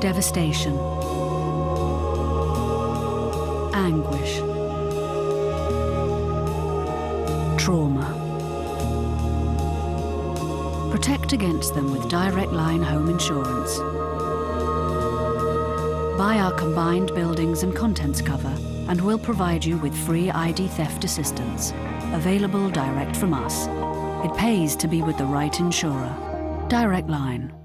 devastation, anguish, trauma. Protect against them with Direct Line Home Insurance. Buy our combined buildings and contents cover and we'll provide you with free ID theft assistance, available direct from us. It pays to be with the right insurer. Direct Line.